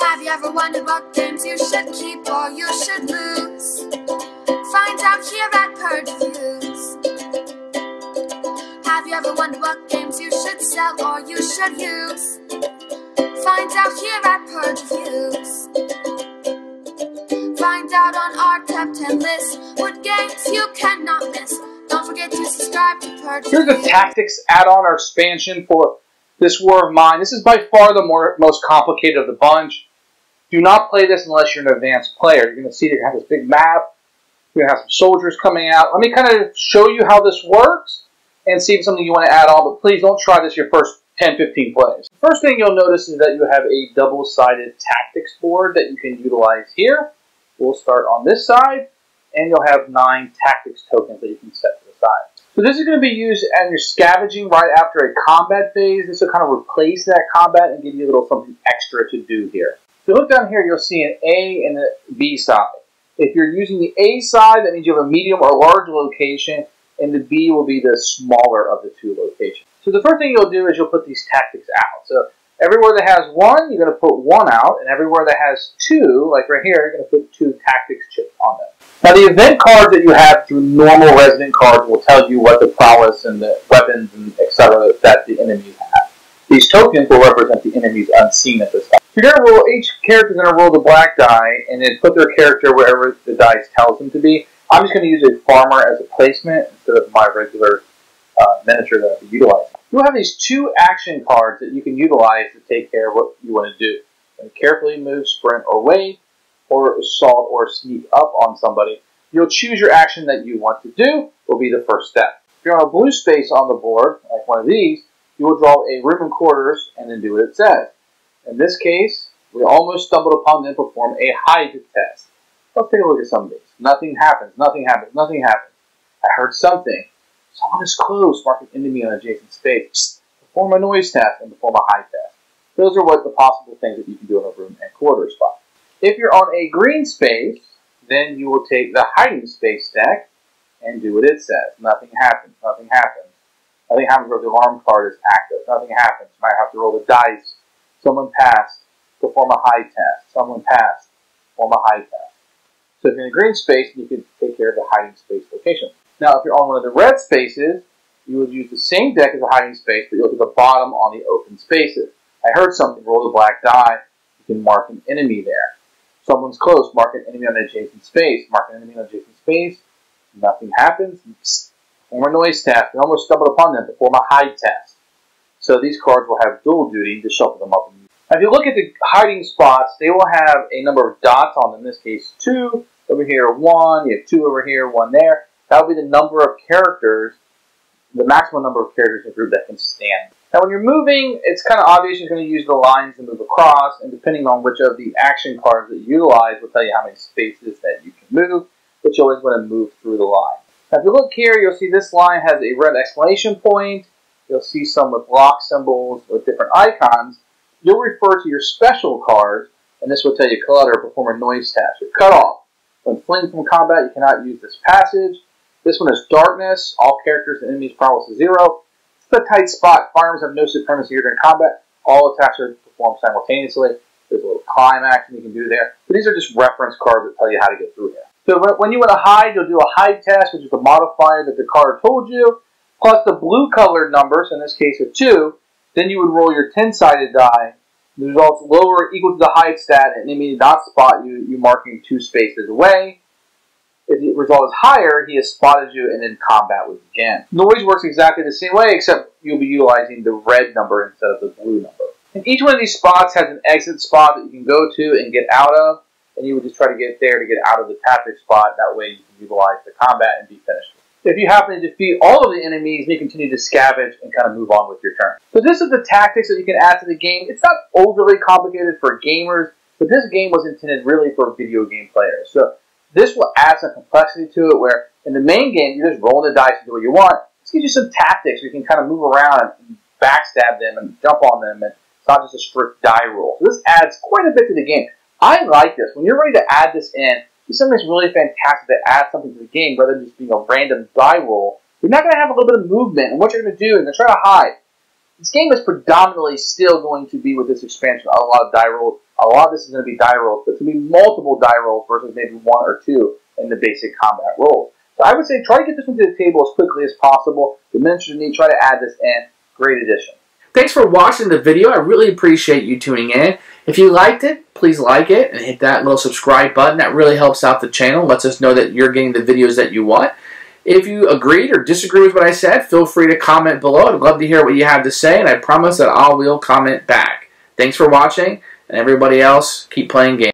Have you ever wondered what games you should keep or you should lose? Find out here at Reviews. Have you ever wondered what games you should sell or you should use? Find out here at Reviews. Find out on our top 10 list what games you cannot miss. Don't forget to subscribe to Purge Here's the tactics add-on or expansion for this War of Mine. This is by far the more most complicated of the bunch. Do not play this unless you're an advanced player. You're going to see that you have this big map. You're going to have some soldiers coming out. Let me kind of show you how this works and see if something you want to add on, but please don't try this your first 10, 15 plays. First thing you'll notice is that you have a double-sided tactics board that you can utilize here. We'll start on this side, and you'll have nine tactics tokens that you can set to the side. So this is going to be used as you're scavenging right after a combat phase. This will kind of replace that combat and give you a little something extra to do here. So look down here, you'll see an A and a B side. If you're using the A side, that means you have a medium or large location, and the B will be the smaller of the two locations. So the first thing you'll do is you'll put these tactics out. So everywhere that has one, you're going to put one out, and everywhere that has two, like right here, you're going to put two tactics chips on them. Now the event cards that you have through normal resident cards will tell you what the prowess and the weapons and etc. that the enemies have. These tokens will represent the enemies unseen at this time. You're going to roll, each character is going to roll the black die and then put their character wherever the dice tells them to be. I'm just going to use a farmer as a placement instead of my regular uh, miniature that I'll be utilizing. You'll have these two action cards that you can utilize to take care of what you want to do. Can carefully move, sprint, or wait, or assault or sneak up on somebody. You'll choose your action that you want to do, will be the first step. If you're on a blue space on the board, like one of these, you will draw a room and quarters and then do what it says. In this case, we almost stumbled upon them perform a hide test. Let's take a look at some of these. Nothing happens, nothing happens, nothing happens. I heard something. Someone is close, mark an enemy on adjacent space. Perform a noise test and perform a hide test. Those are what the possible things that you can do in a room and quarter spot. If you're on a green space, then you will take the hiding space deck and do what it says. Nothing happens, nothing happens. Nothing happens where the alarm card is active. Nothing happens. You might have to roll the dice. Someone passed. Perform a hide test. Someone passed. Perform a hide test. So if you're in a green space, you can take care of the hiding space location. Now, if you're on one of the red spaces, you would use the same deck as a hiding space, but you'll look at the bottom on the open spaces. I heard something. Roll the black die. You can mark an enemy there. Someone's close. Mark an enemy on the adjacent space. Mark an enemy on the adjacent space. Nothing happens. Form a noise test. We almost stumbled upon them. Perform a hide test. So these cards will have dual duty to shuffle them up. Now, if you look at the hiding spots, they will have a number of dots on them. In this case, two. Over here, one. You have two over here, one there. That will be the number of characters, the maximum number of characters in a group that can stand. Now, when you're moving, it's kind of obvious you're going to use the lines to move across, and depending on which of the action cards that you utilize will tell you how many spaces that you can move, but you always want to move through the line. Now, if you look here, you'll see this line has a red exclamation point. You'll see some with block symbols with different icons. You'll refer to your special cards, and this will tell you clutter, perform a noise. You're cut off. When fleeing from combat, you cannot use this passage. This one is darkness. All characters and enemies prowess is zero. It's a tight spot. Firearms have no supremacy here during combat. All attacks are performed simultaneously. There's a little climb action you can do there. But these are just reference cards that tell you how to get through here. So when you want to hide, you'll do a hide test, which is the modifier that the card told you, plus the blue colored numbers, in this case a 2. Then you would roll your 10-sided die. The results lower or equal to the hide stat, and enemy did not spot you, you marking two spaces away. If the result is higher, he has spotted you and then combat would begin. Noise works exactly the same way, except you'll be utilizing the red number instead of the blue number. And each one of these spots has an exit spot that you can go to and get out of, and you would just try to get there to get out of the tactic spot. That way you can utilize the combat and be finished. If you happen to defeat all of the enemies, you continue to scavenge and kind of move on with your turn. So this is the tactics that you can add to the game. It's not overly complicated for gamers, but this game was intended really for video game players. So this will add some complexity to it where in the main game, you're just rolling the dice and do what you want. This gives you some tactics where you can kind of move around and backstab them and jump on them, and it's not just a strict die roll. So this adds quite a bit to the game. I like this. When you're ready to add this in, do something that's really fantastic that adds something to the game rather than just being a random die roll. You're not going to have a little bit of movement, and what you're going to do is going to try to hide. This game is predominantly still going to be with this expansion a lot of die rolls, A lot of this is going to be die rolls, but it's going to be multiple die rolls versus maybe one or two in the basic combat rolls. So I would say try to get this one to the table as quickly as possible. Dimension need, try to add this in. Great addition. Thanks for watching the video. I really appreciate you tuning in. If you liked it, please like it and hit that little subscribe button. That really helps out the channel, lets us know that you're getting the videos that you want. If you agreed or disagree with what I said, feel free to comment below. I'd love to hear what you have to say, and I promise that I will comment back. Thanks for watching, and everybody else, keep playing games.